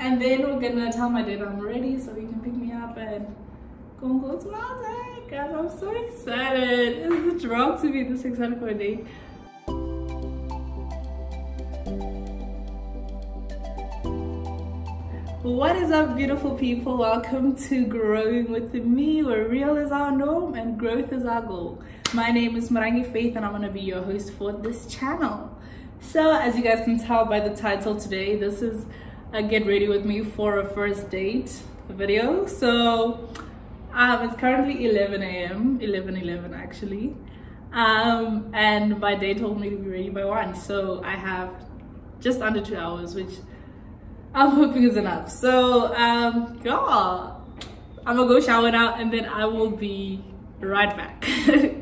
and then we're gonna tell my dad I'm ready so he can pick me up and go and go to Malta. Guys, I'm so excited. It's a drop to be this excited for a date. What is up, beautiful people? Welcome to Growing with Me, where real is our norm and growth is our goal. My name is Murangi Faith, and I'm gonna be your host for this channel. So, as you guys can tell by the title today, this is a get ready with me for a first date video. So, um, it's currently 11 a.m., 11 11 actually. Um, and my date told me to be ready by one, so I have just under two hours, which I'm hoping is enough. So, um, y'all, I'm gonna go shower now and then I will be right back.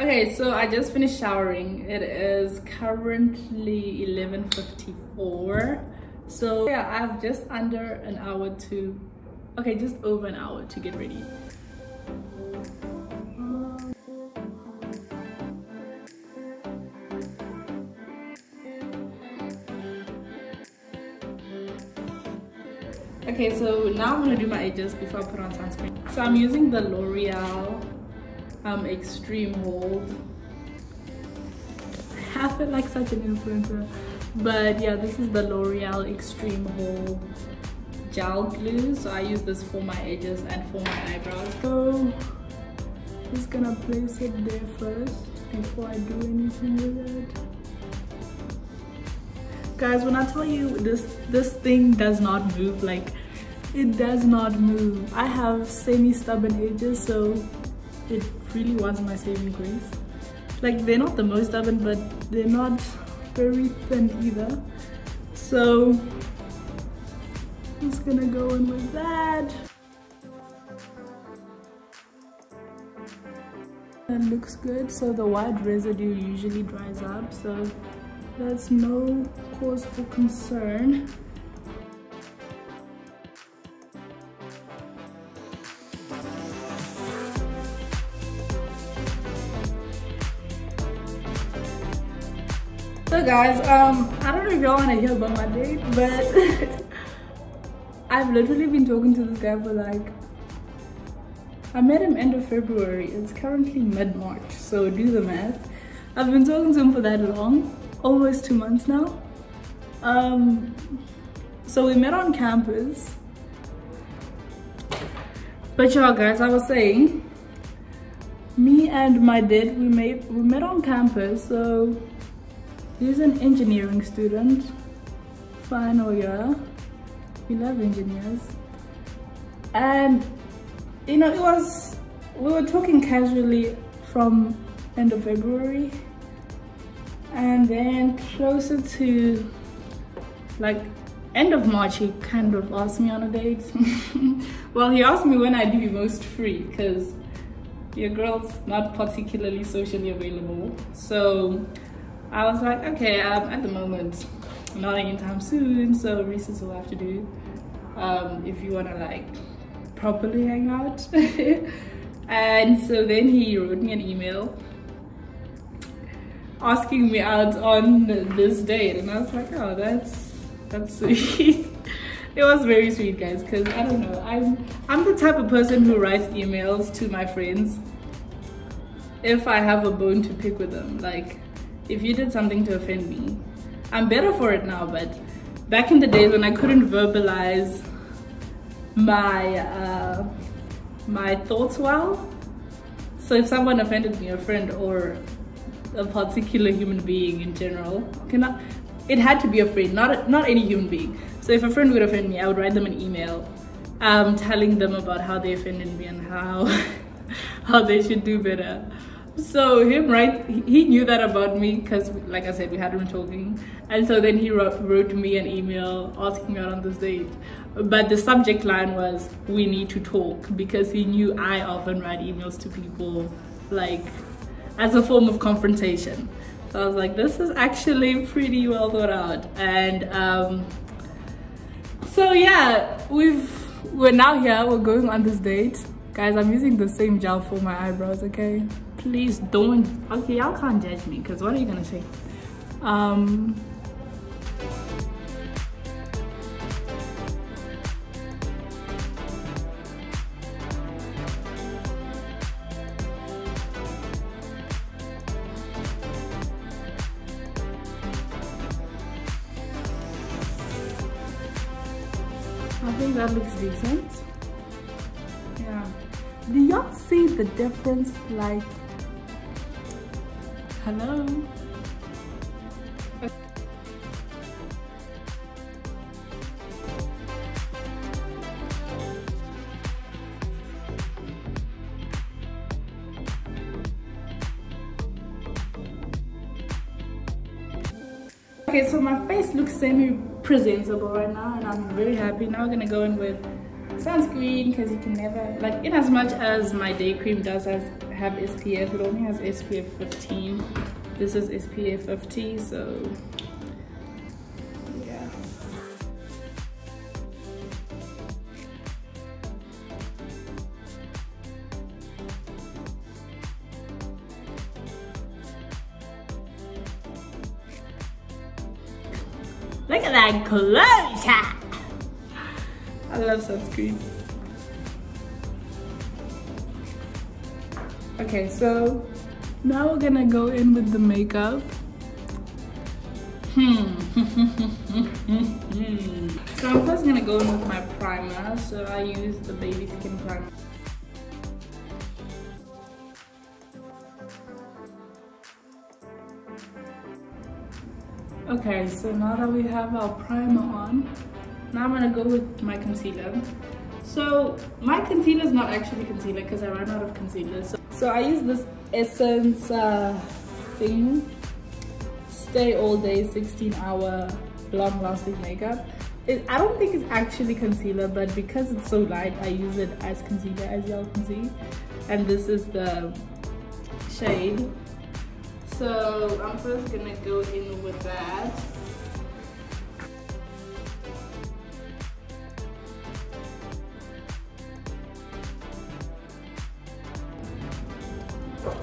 okay, so I just finished showering. It is currently 11.54. So yeah, I have just under an hour to, okay, just over an hour to get ready. Okay, so now I'm gonna do my edges before I put on sunscreen. So I'm using the L'Oreal um, Extreme Hold. I feel like such an influencer. But yeah, this is the L'Oreal Extreme Hold gel glue. So I use this for my edges and for my eyebrows. So just gonna place it there first before I do anything with it guys when i tell you this this thing does not move like it does not move i have semi stubborn edges so it really was my saving grace. Like they're not the most stubborn but they're not very thin either. So I'm just gonna go in with that. That looks good. So the white residue usually dries up. So there's no cause for concern. So guys, um, I don't know if y'all want to hear about my date, but I've literally been talking to this guy for like, I met him end of February. It's currently mid-March, so do the math. I've been talking to him for that long almost two months now. Um, so we met on campus. But y'all guys, I was saying, me and my dad, we made we met on campus. So he's an engineering student, final year. We love engineers. And you know, it was we were talking casually from end of February and then closer to like end of March he kind of asked me on a date well he asked me when I'd be most free because your girl's not particularly socially available so I was like okay um, at the moment not anytime soon so recess will have to do. Um, if you want to like properly hang out. And so then he wrote me an email asking me out on this date and I was like oh that's that's sweet. It was very sweet guys because I don't know I'm I'm the type of person who writes emails to my friends if I have a bone to pick with them like if you did something to offend me I'm better for it now but back in the days when I couldn't verbalize my uh, my thoughts well so if someone offended me a friend or a particular human being in general. Cannot, it had to be a friend, not not any human being. So if a friend would offend me, I would write them an email, um, telling them about how they offended me and how how they should do better. So him right, he knew that about me because, like I said, we had been talking, and so then he wrote, wrote me an email asking me out on this date. But the subject line was "We need to talk" because he knew I often write emails to people like as a form of confrontation. So I was like, this is actually pretty well thought out. And um, so yeah, we've we're now here, we're going on this date. Guys, I'm using the same gel for my eyebrows, okay? Please don't. Okay, y'all can't judge me because what are you going to say? Um, I think that looks decent. See the difference? Like, hello? Okay, so my face looks semi-presentable right now and I'm very happy. Now I'm gonna go in with sunscreen because you can never, like in as much as my day cream does have SPF, it only has SPF 15. This is SPF 50, so yeah. Look at that close I love sunscreen. Okay, so now we're gonna go in with the makeup. Hmm. so I'm first gonna go in with my primer. So I use the baby skin primer. Okay, so now that we have our primer on, now I'm gonna go with my concealer. So my concealer is not actually concealer because I ran out of concealer. So, so I use this Essence uh, thing, Stay All Day 16 hour long lasting makeup. It, I don't think it's actually concealer, but because it's so light, I use it as concealer as y'all can see. And this is the shade so I'm first gonna go in with that.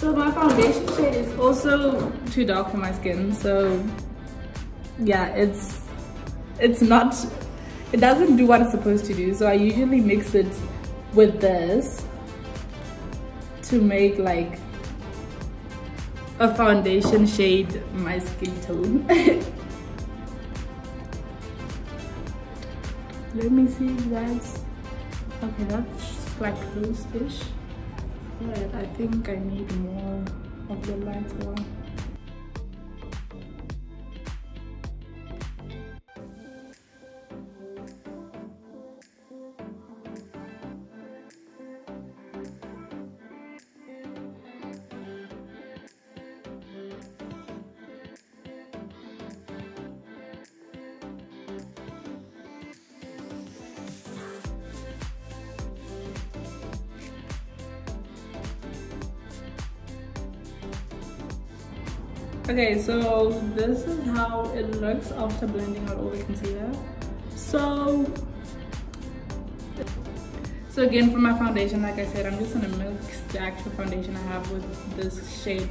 So my foundation shade is also too dark for my skin. So yeah, it's it's not, it doesn't do what it's supposed to do. So I usually mix it with this to make like a foundation shade my skin tone. Let me see if that's, okay, that's like close-ish. I think I need more of the lighter one. Okay, so this is how it looks after blending out all the concealer. So, so again for my foundation, like I said, I'm just gonna mix the actual foundation I have with this shade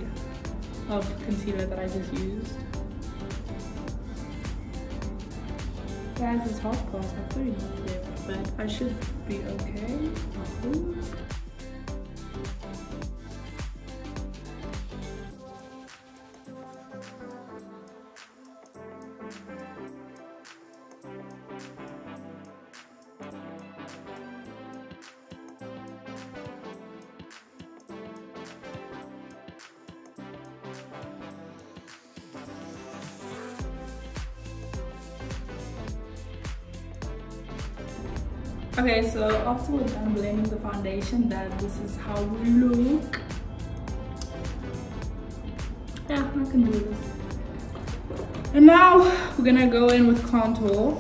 of concealer that I just used. Guys, it's hot pause, I thought but I should be okay, Okay, so after we're done blending the foundation, that this is how we look. Yeah, I can do this. And now we're gonna go in with contour.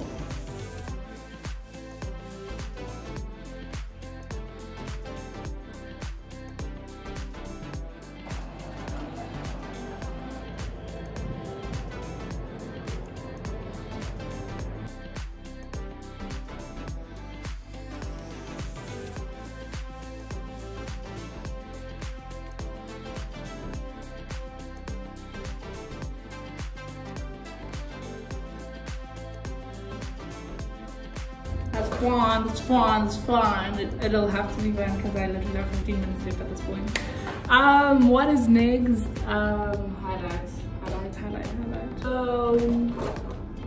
Fun, it's fun, it's. It, will have to be fun because I literally have 15 minutes left at this point. Um, what is next? Um, highlights, highlights, highlight, highlight. So,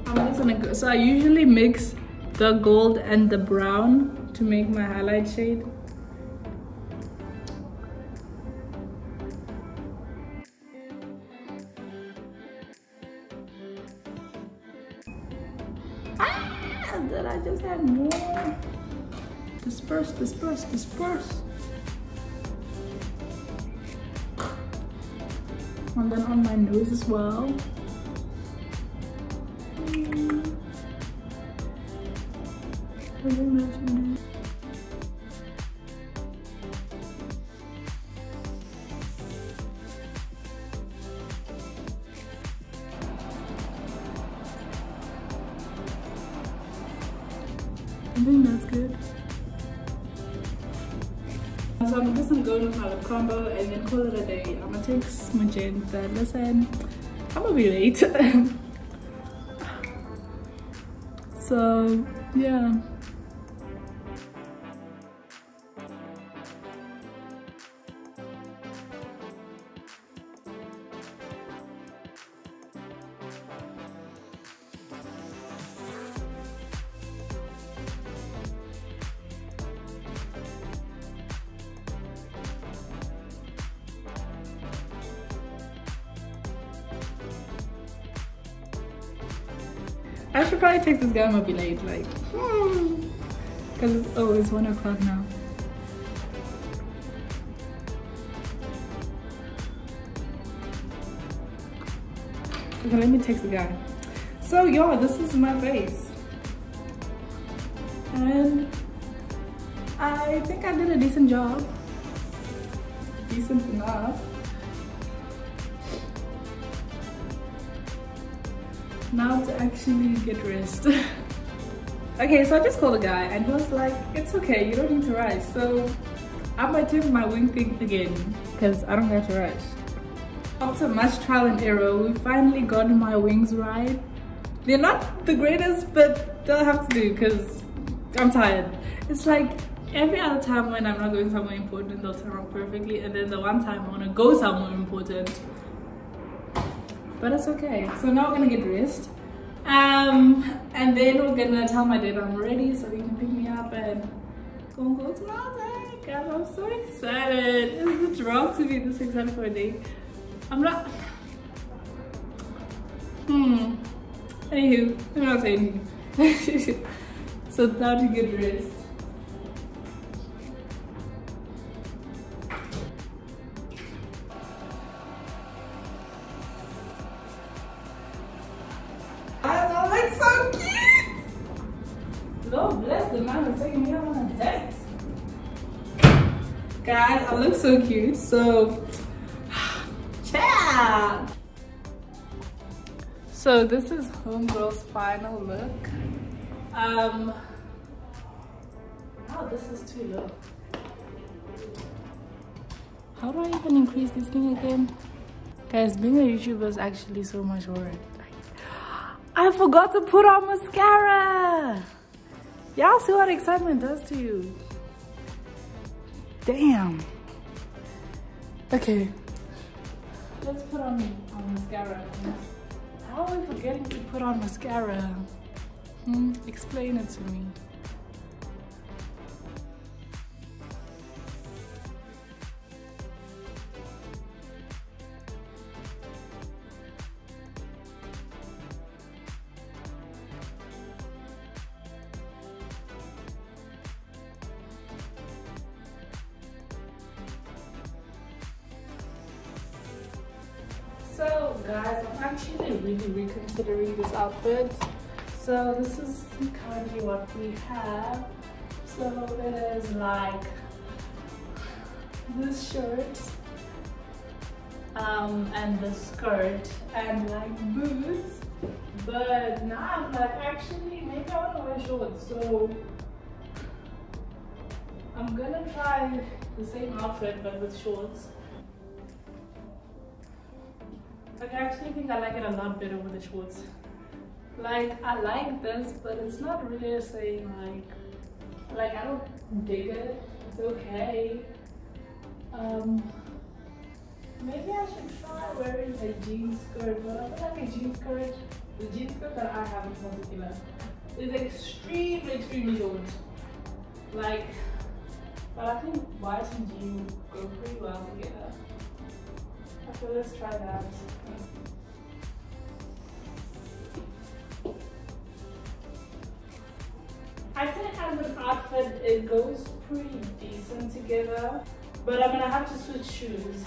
I'm just gonna go. So I usually mix the gold and the brown to make my highlight shade. Disperse, disperse. And then on my nose as well. imagine combo and then call it a day. I'm gonna take magenta. Listen, I'm gonna be late. so yeah. This guy, gonna be late, like, because hmm. oh, it's one o'clock now. Okay, let me text the guy. So y'all, this is my face. And I think I did a decent job. Decent enough. Now to actually get dressed. okay, so I just called a guy and he was like, it's okay, you don't need to rush. So I might take my wing thing again because I don't have to rush. After much trial and error, we finally got my wings right. They're not the greatest, but they'll have to do because I'm tired. It's like every other time when I'm not going somewhere important, they'll turn out perfectly. And then the one time I want to go somewhere important, but it's okay. So now we're gonna get dressed. Um, and then we're gonna tell my dad I'm ready so he can pick me up and go and go to Malta. Guys, I'm so excited. It's wrong to be this excited for a day. I'm not. Hmm. Anywho, I'm not saying so now to get dressed. So. So. So this is Homegirl's final look. Um, oh, this is too low. How do I even increase this thing again? Guys, being a YouTuber is actually so much work. I forgot to put on mascara. Y'all see what excitement does to you. Damn. Okay. Let's put on, on mascara. How are we forgetting to put on mascara? Hmm? Explain it to me. Reconsidering this outfit. So this is currently what we have. So it is like this shirt um, and the skirt and like boots. But now I'm like actually maybe I want to wear shorts. So I'm gonna try the same outfit but with shorts. I actually think I like it a lot better with the shorts. Like I like this, but it's not really same. Like, like I don't dig it. It's okay. Um, maybe I should try wearing a jean skirt, but I feel like a jean skirt, the jean skirt that I have in particular, is extremely, extremely short. Like, but I think white and blue go pretty well together. Okay, let's try that. I think as an outfit, it goes pretty decent together, but I'm gonna have to switch shoes.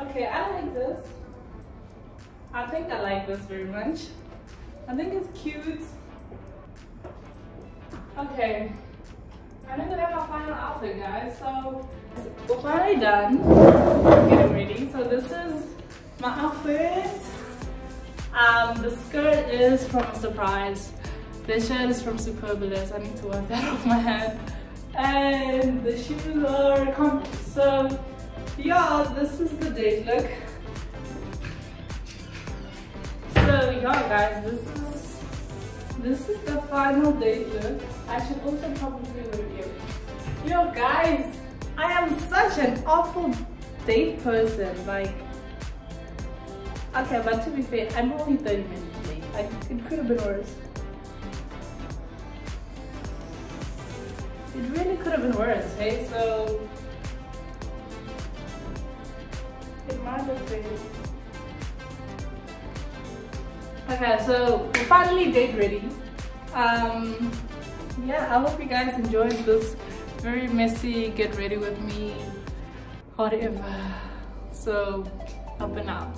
Okay, I like this. I think I like this very much. I think it's cute. Okay, I think that's my final outfit, guys. So we're finally done getting ready. So this is my outfit. Um, the skirt is from a surprise. The shirt is from Superbalist. I need to wipe that off my head. And the shoes are comfy. So yeah, this is the date look. So yeah guys, this is this is the final date look. I should also probably review. Yo guys, I am such an awful date person. Like Okay, but to be fair, I'm only 30 minutes late. Like it could have been worse. It really could have been worse, hey? So it might have been. Okay, so we're finally date ready. Um, yeah, I hope you guys enjoyed this very messy get ready with me, whatever. So, up and out.